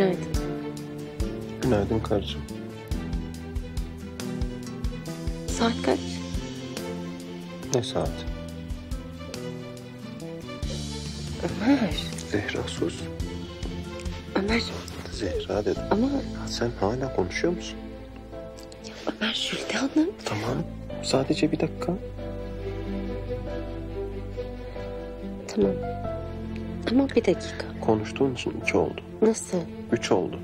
Günaydın. Günaydın karıcığım. Saat kaç? Ne saat? Ömer. Zehra sus. Ömer Zehra dedim. ama Ya sen hala konuşuyor musun? Ömer Jülide Hanım. Tamam. Sadece bir dakika. Tamam. Ama bir dakika. Konuştuğun için iki oldu. Nasıl? Üç oldu.